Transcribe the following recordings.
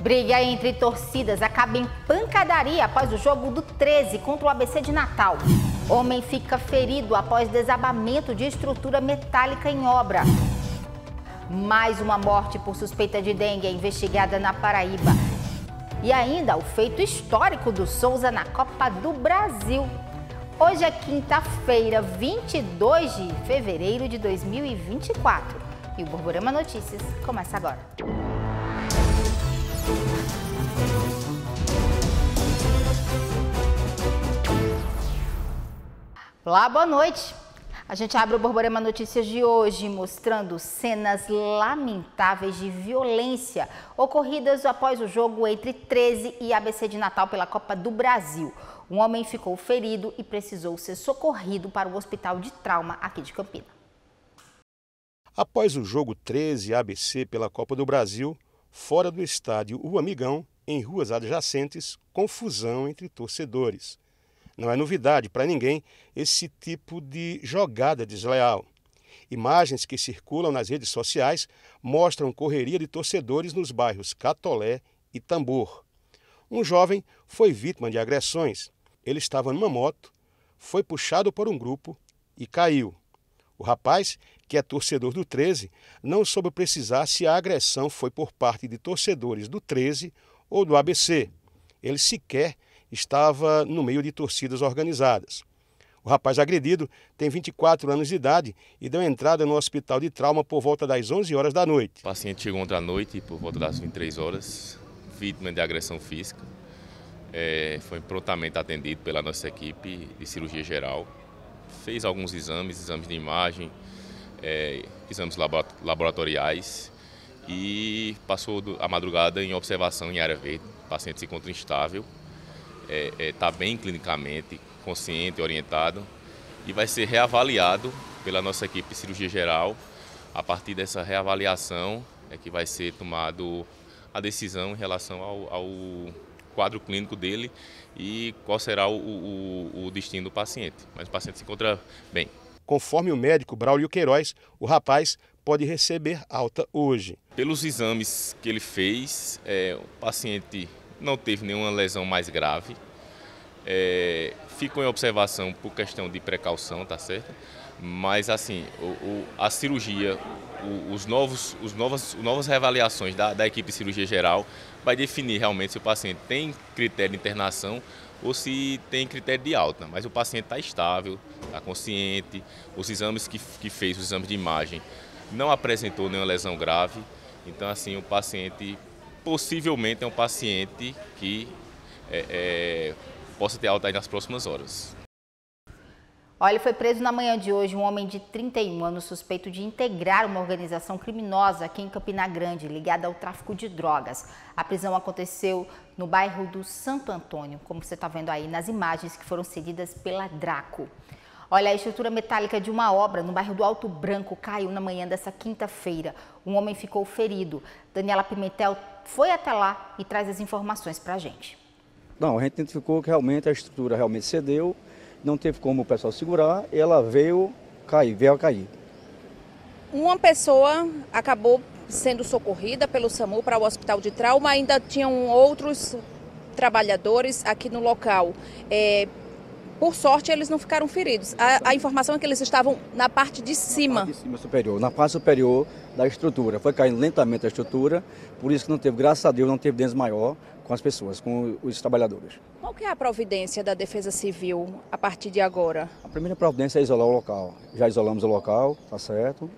Briga entre torcidas acaba em pancadaria após o jogo do 13 contra o ABC de Natal. Homem fica ferido após desabamento de estrutura metálica em obra. Mais uma morte por suspeita de dengue é investigada na Paraíba. E ainda o feito histórico do Souza na Copa do Brasil. Hoje é quinta-feira, 22 de fevereiro de 2024. E o Borborama Notícias começa agora. Olá, boa noite. A gente abre o Borborema Notícias de hoje mostrando cenas lamentáveis de violência ocorridas após o jogo entre 13 e ABC de Natal pela Copa do Brasil. Um homem ficou ferido e precisou ser socorrido para o Hospital de Trauma aqui de Campina. Após o jogo 13 ABC pela Copa do Brasil, fora do estádio O Amigão, em ruas adjacentes, confusão entre torcedores. Não é novidade para ninguém esse tipo de jogada desleal. Imagens que circulam nas redes sociais mostram correria de torcedores nos bairros Catolé e Tambor. Um jovem foi vítima de agressões. Ele estava numa moto, foi puxado por um grupo e caiu. O rapaz que é torcedor do 13, não soube precisar se a agressão foi por parte de torcedores do 13 ou do ABC. Ele sequer estava no meio de torcidas organizadas. O rapaz agredido tem 24 anos de idade e deu entrada no hospital de trauma por volta das 11 horas da noite. O paciente chegou ontem à noite, por volta das 23 horas, vítima de agressão física. É, foi prontamente atendido pela nossa equipe de cirurgia geral. Fez alguns exames, exames de imagem, é, exames laboratoriais e passou a madrugada em observação em área verde. O paciente se encontra instável, está é, é, tá bem clinicamente, consciente, orientado e vai ser reavaliado pela nossa equipe de cirurgia geral. A partir dessa reavaliação é que vai ser tomado a decisão em relação ao, ao quadro clínico dele e qual será o, o, o destino do paciente. Mas o paciente se encontra bem. Conforme o médico Braulio Queiroz, o rapaz pode receber alta hoje. Pelos exames que ele fez, é, o paciente não teve nenhuma lesão mais grave. É, ficou em observação por questão de precaução, tá certo? Mas assim, o, o, a cirurgia, o, os novos, os novas, novas reavaliações da, da equipe de cirurgia geral vai definir realmente se o paciente tem critério de internação ou se tem critério de alta. Mas o paciente está estável, está consciente, os exames que, que fez, os exames de imagem, não apresentou nenhuma lesão grave. Então, assim, o paciente possivelmente é um paciente que é, é, possa ter alta nas próximas horas. Olha, foi preso na manhã de hoje um homem de 31 anos suspeito de integrar uma organização criminosa aqui em Campina Grande, ligada ao tráfico de drogas. A prisão aconteceu no bairro do Santo Antônio, como você está vendo aí nas imagens que foram cedidas pela Draco. Olha, a estrutura metálica de uma obra no bairro do Alto Branco caiu na manhã dessa quinta-feira. Um homem ficou ferido. Daniela Pimentel foi até lá e traz as informações para a gente. Não, a gente identificou que realmente a estrutura realmente cedeu não teve como o pessoal segurar, ela veio cair, veio a cair. Uma pessoa acabou sendo socorrida pelo SAMU para o hospital de trauma, ainda tinham outros trabalhadores aqui no local. É, por sorte, eles não ficaram feridos. A, a, informação é que eles estavam na parte de cima. Na parte de cima superior, na parte superior da estrutura. Foi caindo lentamente a estrutura, por isso que não teve, graças a Deus, não teve danos maior com as pessoas, com os trabalhadores. Qual que é a providência da Defesa Civil a partir de agora? A primeira providência é isolar o local. Já isolamos o local, tá certo.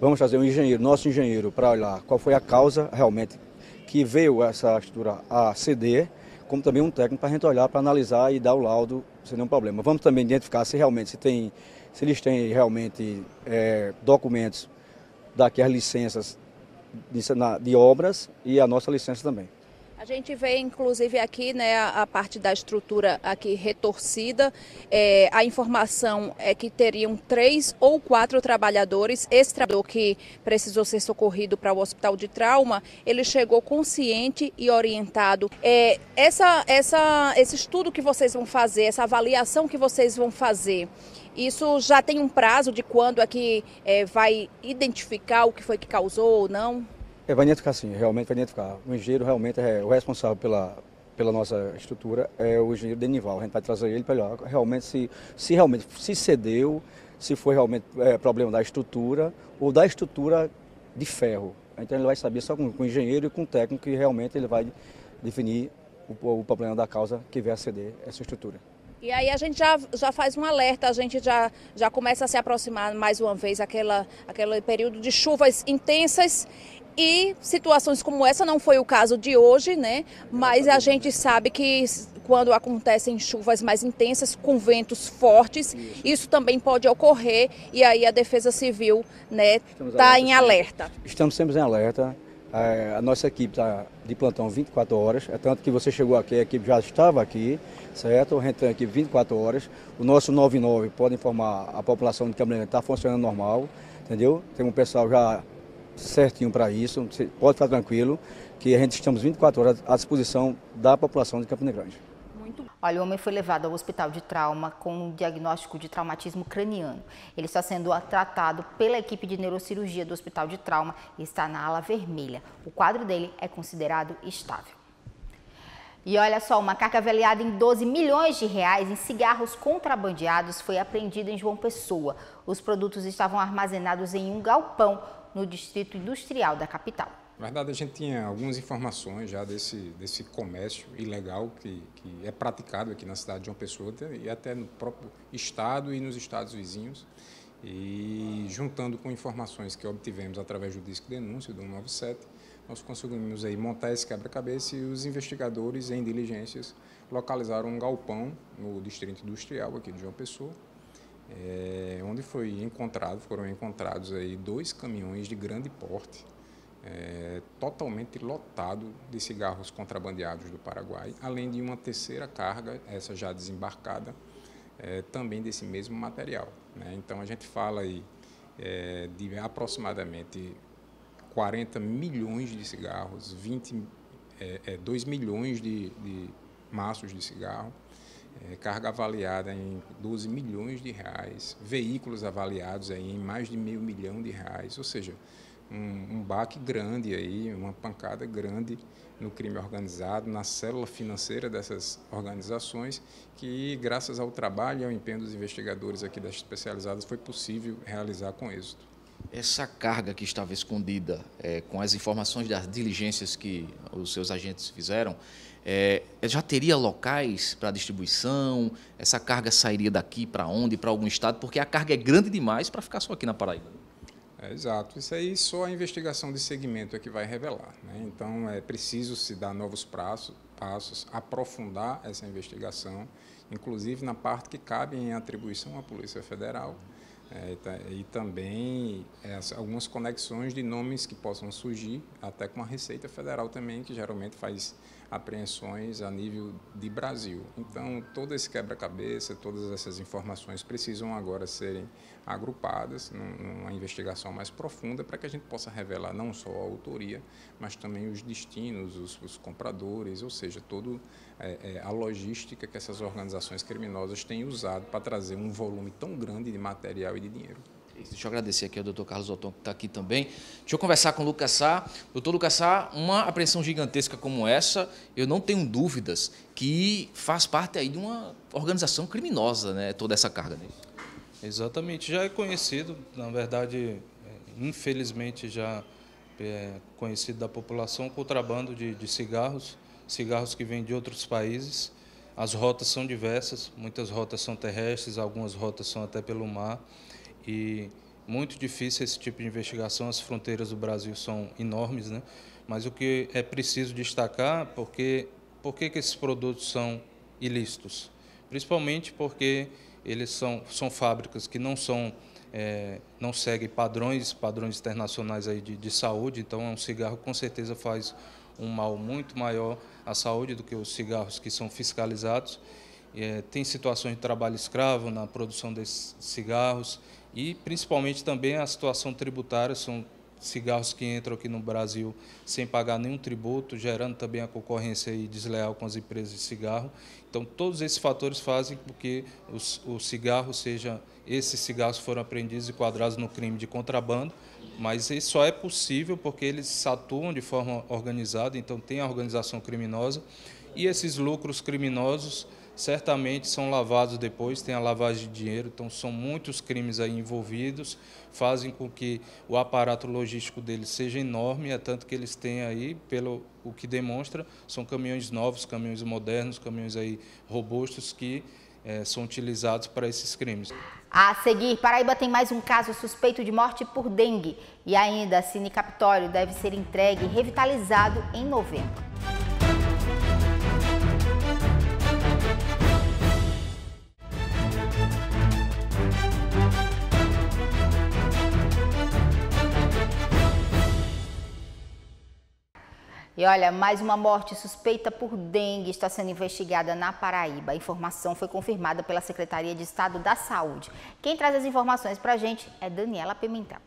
Vamos trazer um engenheiro, nosso engenheiro, para olhar qual foi a causa realmente que veio essa estrutura a ceder, como também um técnico para a gente olhar, para analisar e dar o laudo sem nenhum problema. Vamos também identificar se realmente se tem, se eles têm realmente é, documentos daquelas licenças de, de obras e a nossa licença também. A gente vê, inclusive, aqui né, a, parte da estrutura aqui retorcida. É, a informação é que teriam três ou quatro trabalhadores. Esse trabalhador que precisou ser socorrido para o hospital de trauma, ele chegou consciente e orientado. É, essa, essa, esse estudo que vocês vão fazer, essa avaliação que vocês vão fazer, isso já tem um prazo de quando é é, vai identificar o que foi que causou ou não? É, vai identificar sim, realmente vai identificar. O engenheiro realmente é o responsável pela, pela nossa estrutura, é o engenheiro Denival. A gente vai trazer ele para olhar realmente se, se realmente se cedeu, se foi realmente é, problema da estrutura ou da estrutura de ferro. Então ele vai saber só com, com o engenheiro e com o técnico que realmente ele vai definir o, o problema da causa que vai a ceder essa estrutura. E aí a gente já, já faz um alerta, a gente já, já começa a se aproximar mais uma vez aquela, aquele período de chuvas intensas e situações como essa não foi o caso de hoje, né? Mas a gente sabe que quando acontecem chuvas mais intensas, com ventos fortes, isso, também pode ocorrer e aí a Defesa Civil né, está em alerta. Estamos sempre em alerta. É, a nossa equipe está de plantão 24 horas, é tanto que você chegou aqui, a equipe já estava aqui, certo? Gente tem aqui 24 horas. O nosso 99 pode informar a população de Câmara está funcionando normal, entendeu? Tem um pessoal já certinho para isso, pode ficar tranquilo, que a gente estamos 24 horas à disposição da população de Campina Grande. Olha, o homem foi levado ao hospital de trauma com um diagnóstico de traumatismo craniano. Ele está sendo tratado pela equipe de neurocirurgia do hospital de trauma e está na ala vermelha. O quadro dele é considerado estável. E olha só, uma carga avaliada em 12 milhões de reais em cigarros contrabandeados foi apreendida em João Pessoa. Os produtos estavam armazenados em um galpão no distrito industrial da capital. Na verdade, a gente tinha algumas informações já desse, desse comércio ilegal que, que é praticado aqui na cidade de João Pessoa e até no próprio estado e nos estados vizinhos. E juntando com informações que obtivemos através do disco denúncia do 197, nós conseguimos aí montar esse quebra-cabeça e os investigadores em diligências localizaram um galpão no distrito industrial aqui de João Pessoa, é, onde foi encontrado, foram encontrados aí dois caminhões de grande porte, é, totalmente lotado de cigarros contrabandeados do Paraguai, além de uma terceira carga, essa já desembarcada, é, também desse mesmo material. Né? Então a gente fala aí de aproximadamente 40 milhões de cigarros, 20, é, 2 é, milhões de, de maços de cigarro, é, carga avaliada em 12 milhões de reais, veículos avaliados aí em mais de meio milhão de reais, ou seja, um, um baque grande aí, uma pancada grande no crime organizado, na célula financeira dessas organizações, que graças ao trabalho e ao empenho dos investigadores aqui das especializadas foi possível realizar com êxito. Essa carga que estava escondida, é, com as informações das diligências que os seus agentes fizeram, é, já teria locais para distribuição? Essa carga sairia daqui para onde? Para algum estado? Porque a carga é grande demais para ficar só aqui na Paraíba. É, exato. Isso aí só a investigação de segmento é que vai revelar. Né? Então, é preciso se dar novos passos, passos, aprofundar essa investigação, inclusive na parte que cabe em atribuição à Polícia Federal. É, e também é, algumas conexões de nomes que possam surgir, até com a Receita Federal também, que geralmente faz apreensões a nível de Brasil. Então, todo esse quebra-cabeça, todas essas informações precisam agora serem agrupadas numa investigação mais profunda para que a gente possa revelar não só a autoria, mas também os destinos, os, os compradores, ou seja, toda é, é, a logística que essas organizações criminosas têm usado para trazer um volume tão grande de material e de dinheiro. Deixa eu agradecer aqui ao doutor Carlos Oton, que está aqui também. Deixa eu conversar com o Lucas Sá. Doutor Lucas Sá, uma apreensão gigantesca como essa, eu não tenho dúvidas que faz parte aí de uma organização criminosa, né, toda essa carga. Né? Exatamente, já é conhecido, na verdade, é, infelizmente já é conhecido da população, contrabando de, de cigarros, cigarros que vêm de outros países. As rotas são diversas, muitas rotas são terrestres, algumas rotas são até pelo mar e muito difícil esse tipo de investigação. As fronteiras do Brasil são enormes, né? Mas o que é preciso destacar, porque por que esses produtos são ilícitos? Principalmente porque eles são, são fábricas que não são é, não seguem padrões padrões internacionais aí de, de saúde. Então, um cigarro com certeza faz um mal muito maior à saúde do que os cigarros que são fiscalizados. É, tem situações de trabalho escravo na produção desses cigarros e principalmente também a situação tributária são cigarros que entram aqui no Brasil sem pagar nenhum tributo, gerando também a concorrência desleal com as empresas de cigarro. Então, todos esses fatores fazem com que os, o cigarro seja, esses cigarros foram apreendidos e quadrados no crime de contrabando, mas isso só é possível porque eles atuam de forma organizada, então tem a organização criminosa, e esses lucros criminosos certamente são lavados depois, tem a lavagem de dinheiro, então são muitos crimes aí envolvidos, fazem com que o aparato logístico deles seja enorme, é tanto que eles têm aí, pelo o que demonstra, são caminhões novos, caminhões modernos, caminhões aí robustos que é, são utilizados para esses crimes. A seguir, Paraíba tem mais um caso suspeito de morte por dengue e ainda Cine Capitólio deve ser entregue e revitalizado em novembro. E olha, mais uma morte suspeita por dengue está sendo investigada na Paraíba. A informação foi confirmada pela Secretaria de Estado da Saúde. Quem traz as informações para a gente é Daniela Pimentel.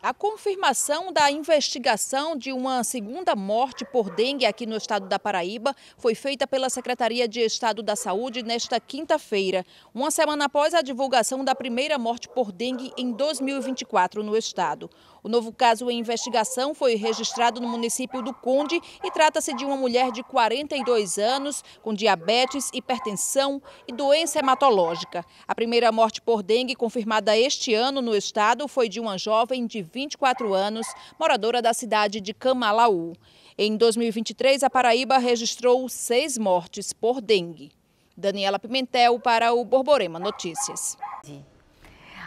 A confirmação da investigação de uma segunda morte por dengue aqui no estado da Paraíba foi feita pela Secretaria de Estado da Saúde nesta quinta-feira, uma semana após a divulgação da primeira morte por dengue em 2024 no estado. O novo caso em investigação foi registrado no município do Conde e trata-se de uma mulher de 42 anos com diabetes, hipertensão e doença hematológica. A primeira morte por dengue confirmada este ano no estado foi de uma jovem de 24 anos, moradora da cidade de Camalaú. Em 2023, a Paraíba registrou seis mortes por dengue. Daniela Pimentel para o Borborema Notícias.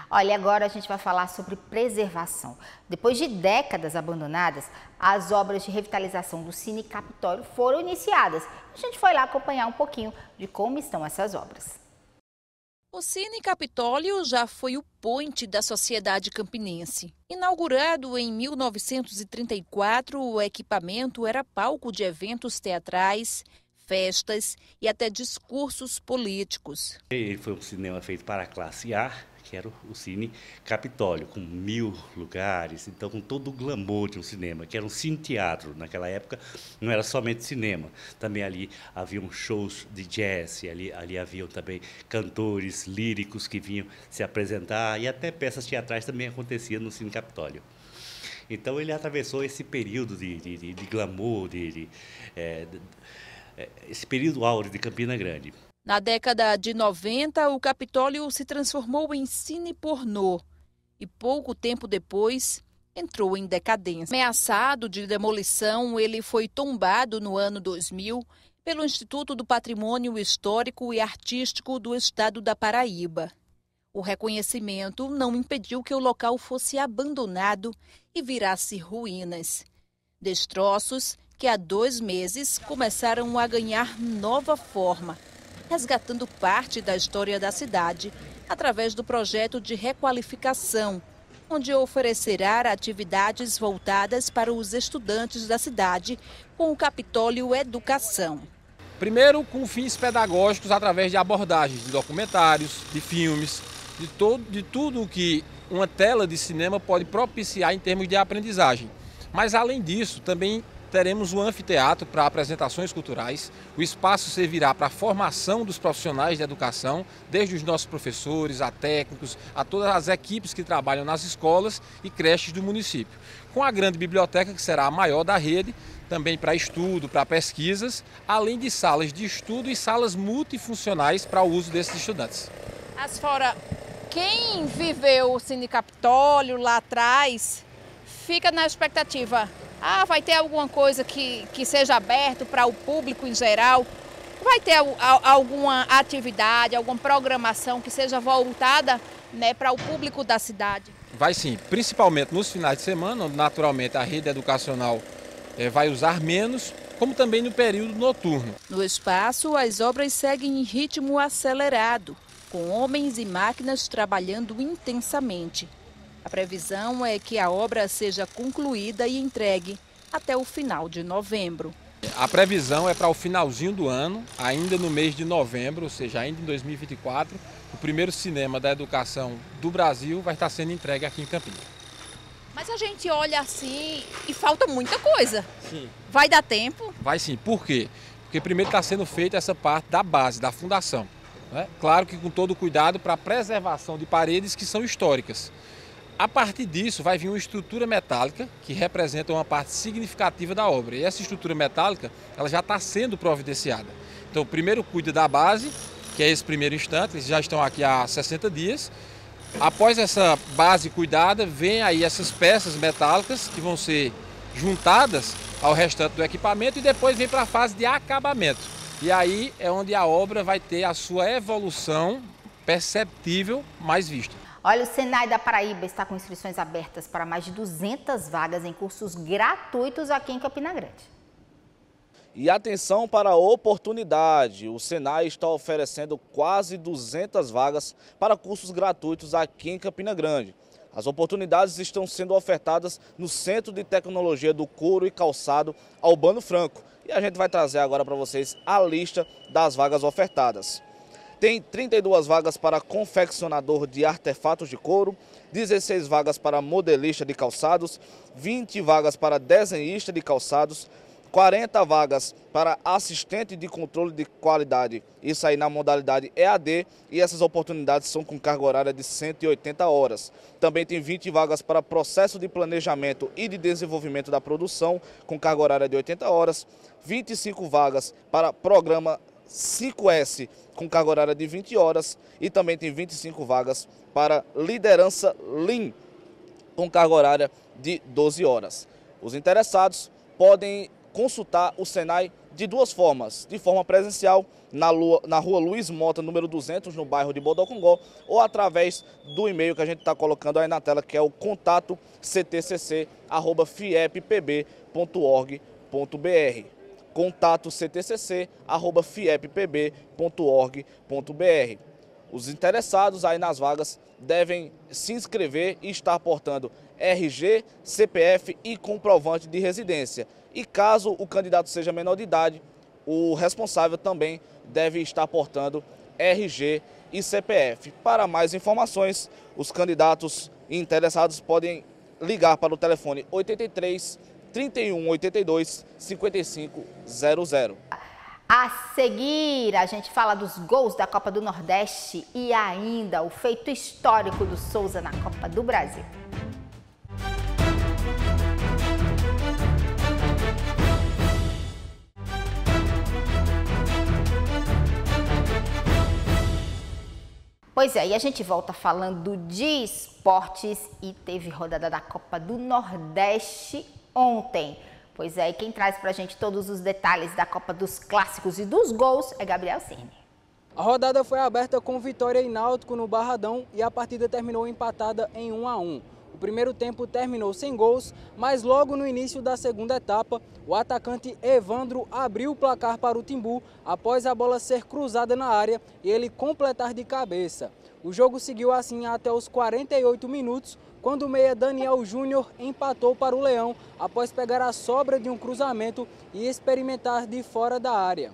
Olha, agora a gente vai falar sobre preservação. Depois de décadas abandonadas, as obras de revitalização do Cine Capitólio foram iniciadas. A gente foi lá acompanhar um pouquinho de como estão essas obras. O Cine Capitólio já foi o ponte da sociedade campinense. Inaugurado em 1934, o equipamento era palco de eventos teatrais, festas e até discursos políticos. Ele foi um cinema feito para a classe A, que era o Cine Capitólio, com mil lugares, então com todo o glamour de um cinema, que era um cine-teatro. Naquela época não era somente cinema, também ali haviam shows de jazz, ali, ali haviam também cantores líricos que vinham se apresentar, e até peças teatrais também aconteciam no Cine Capitólio. Então ele atravessou esse período de, de, de, de glamour, de, de é, esse período áureo de Campina Grande. Na década de 90, o Capitólio se transformou em cine pornô e pouco tempo depois entrou em decadência. Ameaçado de demolição, ele foi tombado no ano 2000 pelo Instituto do Patrimônio Histórico e Artístico do Estado da Paraíba. O reconhecimento não impediu que o local fosse abandonado e virasse ruínas. Destroços que há dois meses começaram a ganhar nova forma resgatando parte da história da cidade através do projeto de requalificação, onde oferecerá atividades voltadas para os estudantes da cidade com o Capitólio Educação. Primeiro, com fins pedagógicos através de abordagens de documentários, de filmes, de, todo, de tudo o que uma tela de cinema pode propiciar em termos de aprendizagem. Mas, além disso, também teremos o anfiteatro para apresentações culturais. O espaço servirá para a formação dos profissionais de educação, desde os nossos professores, a técnicos, a todas as equipes que trabalham nas escolas e creches do município. Com a grande biblioteca, que será a maior da rede, também para estudo, para pesquisas, além de salas de estudo e salas multifuncionais para o uso desses estudantes. As fora, quem viveu o Cine Capitólio lá atrás, fica na expectativa ah, vai ter alguma coisa que, que seja aberto para o público em geral? Vai ter alguma atividade, alguma programação que seja voltada né, para o público da cidade? Vai sim, principalmente nos finais de semana, onde naturalmente a rede educacional é, vai usar menos, como também no período noturno. No espaço, as obras seguem em ritmo acelerado, com homens e máquinas trabalhando intensamente. A previsão é que a obra seja concluída e entregue até o final de novembro. A previsão é para o finalzinho do ano, ainda no mês de novembro, ou seja, ainda em 2024, o primeiro cinema da educação do Brasil vai estar sendo entregue aqui em Campinas. Mas a gente olha assim e falta muita coisa. Sim. Vai dar tempo? Vai sim. Por quê? Porque primeiro está sendo feita essa parte da base, da fundação. Né? Claro que com todo cuidado para a preservação de paredes que são históricas. A partir disso vai vir uma estrutura metálica que representa uma parte significativa da obra. E essa estrutura metálica ela já está sendo providenciada. Então, primeiro cuida da base, que é esse primeiro instante, eles já estão aqui há 60 dias. Após essa base cuidada, vem aí essas peças metálicas que vão ser juntadas ao restante do equipamento e depois vem para a fase de acabamento. E aí é onde a obra vai ter a sua evolução perceptível mais vista. Olha, o Senai da Paraíba está com inscrições abertas para mais de 200 vagas em cursos gratuitos aqui em Campina Grande. E atenção para a oportunidade, o Senai está oferecendo quase 200 vagas para cursos gratuitos aqui em Campina Grande. As oportunidades estão sendo ofertadas no Centro de Tecnologia do Couro e Calçado Albano Franco. E a gente vai trazer agora para vocês a lista das vagas ofertadas. Tem 32 vagas para confeccionador de artefatos de couro, 16 vagas para modelista de calçados, 20 vagas para desenhista de calçados, 40 vagas para assistente de controle de qualidade, isso aí na modalidade EAD, e essas oportunidades são com carga horária de 180 horas. Também tem 20 vagas para processo de planejamento e de desenvolvimento da produção, com carga horária de 80 horas, 25 vagas para programa 5S com carga horária de 20 horas e também tem 25 vagas para liderança Lean com carga horária de 12 horas. Os interessados podem consultar o Senai de duas formas, de forma presencial na, Lua, na rua Luiz Mota, número 200, no bairro de Bodocongó, ou através do e-mail que a gente está colocando aí na tela, que é o contato ctcc.fiepb.org.br contato ctcc@fiepb.org.br. Os interessados aí nas vagas devem se inscrever e estar portando RG, CPF e comprovante de residência. E caso o candidato seja menor de idade, o responsável também deve estar portando RG e CPF. Para mais informações, os candidatos interessados podem ligar para o telefone 83 3182 5500. A seguir, a gente fala dos gols da Copa do Nordeste e ainda o feito histórico do Souza na Copa do Brasil. Pois é, e a gente volta falando de esportes e teve rodada da Copa do Nordeste ontem. Pois é, e quem traz pra gente todos os detalhes da Copa dos Clássicos e dos gols é Gabriel Cine. A rodada foi aberta com vitória em Náutico no Barradão e a partida terminou empatada em 1 a 1. O primeiro tempo terminou sem gols, mas logo no início da segunda etapa, o atacante Evandro abriu o placar para o Timbu após a bola ser cruzada na área e ele completar de cabeça. O jogo seguiu assim até os 48 minutos, quando o meia Daniel Júnior empatou para o Leão após pegar a sobra de um cruzamento e experimentar de fora da área.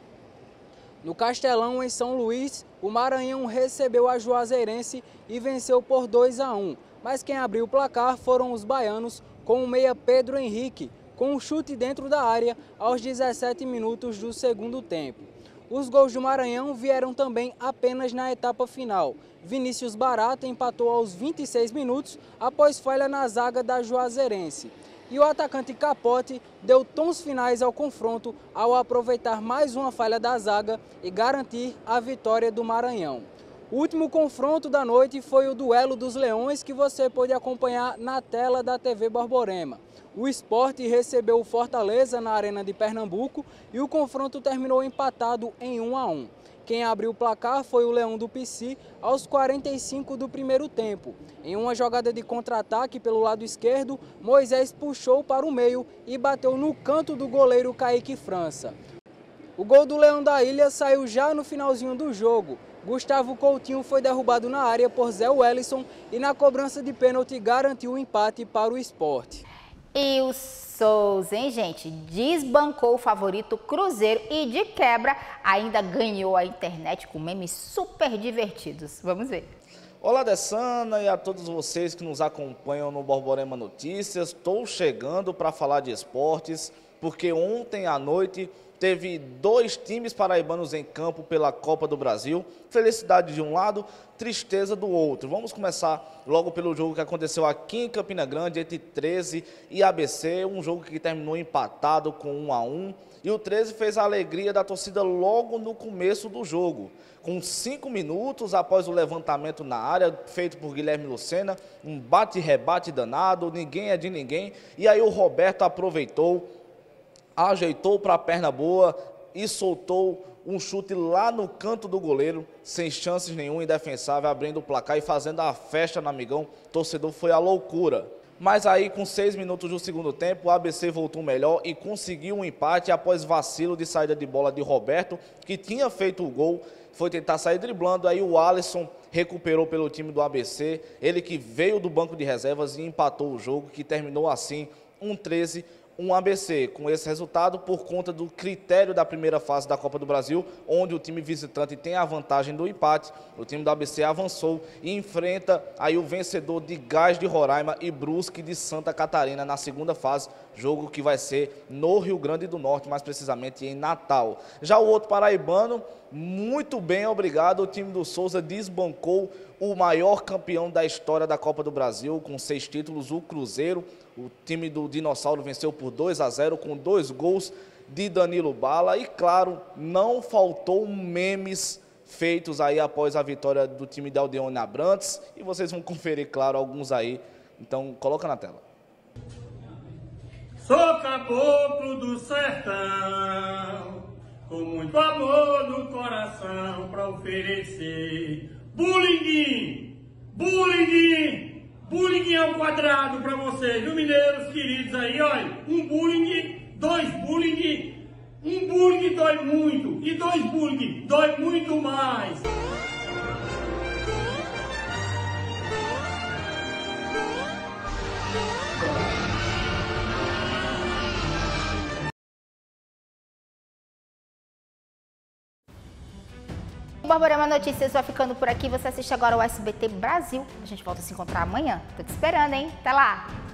No Castelão, em São Luís, o Maranhão recebeu a Juazeirense e venceu por 2 a 1. Mas quem abriu o placar foram os baianos, com o meia Pedro Henrique, com um chute dentro da área aos 17 minutos do segundo tempo. Os gols do Maranhão vieram também apenas na etapa final. Vinícius Barata empatou aos 26 minutos após falha na zaga da Juazeirense. E o atacante Capote deu tons finais ao confronto ao aproveitar mais uma falha da zaga e garantir a vitória do Maranhão. O último confronto da noite foi o duelo dos Leões que você pôde acompanhar na tela da TV Borborema. O esporte recebeu o Fortaleza na Arena de Pernambuco e o confronto terminou empatado em 1 a 1. Quem abriu o placar foi o Leão do Pici aos 45 do primeiro tempo. Em uma jogada de contra-ataque pelo lado esquerdo, Moisés puxou para o meio e bateu no canto do goleiro Kaique França. O gol do Leão da Ilha saiu já no finalzinho do jogo. Gustavo Coutinho foi derrubado na área por Zé Wellison e na cobrança de pênalti garantiu o empate para o esporte. E o Souza, hein, gente? Desbancou o favorito Cruzeiro e de quebra ainda ganhou a internet com memes super divertidos. Vamos ver. Olá, Dessana, e a todos vocês que nos acompanham no Borborema Notícias. Estou chegando para falar de esportes, porque ontem à noite teve dois times paraibanos em campo pela Copa do Brasil. Felicidade de um lado, tristeza do outro. Vamos começar logo pelo jogo que aconteceu aqui em Campina Grande, entre 13 e ABC, um jogo que terminou empatado com 1 a 1 e o 13 fez a alegria da torcida logo no começo do jogo. Com cinco minutos após o levantamento na área, feito por Guilherme Lucena, um bate-rebate danado, ninguém é de ninguém. E aí o Roberto aproveitou, ajeitou para a perna boa e soltou um chute lá no canto do goleiro, sem chances nenhuma, indefensável, abrindo o placar e fazendo a festa no amigão. O torcedor foi a loucura. Mas aí, com seis minutos do segundo tempo, o ABC voltou melhor e conseguiu um empate após vacilo de saída de bola de Roberto, que tinha feito o gol, foi tentar sair driblando, aí o Alisson recuperou pelo time do ABC, ele que veio do banco de reservas e empatou o jogo, que terminou assim, um 13 um ABC com esse resultado por conta do critério da primeira fase da Copa do Brasil, onde o time visitante tem a vantagem do empate. O time do ABC avançou e enfrenta aí o vencedor de Gás de Roraima e Brusque de Santa Catarina na segunda fase, jogo que vai ser no Rio Grande do Norte, mais precisamente em Natal. Já o outro paraibano, muito bem, obrigado. O time do Souza desbancou o maior campeão da história da Copa do Brasil, com seis títulos, o Cruzeiro. O time do Dinossauro venceu por 2 a 0 com dois gols de Danilo Bala. E claro, não faltou memes feitos aí após a vitória do time de Aldeone Abrantes. E vocês vão conferir, claro, alguns aí. Então, coloca na tela. Sou caboclo do sertão, com muito amor no coração para oferecer. Bullying, bullying, Bullying ao quadrado para vocês, viu, mineiros queridos aí, olha. Um bullying, dois bullying, um bullying dói muito e dois bullying dói muito mais. O Borborema Notícias vai ficando por aqui. Você assiste agora o SBT Brasil. A gente volta a se encontrar amanhã. Tô te esperando, hein? Até lá!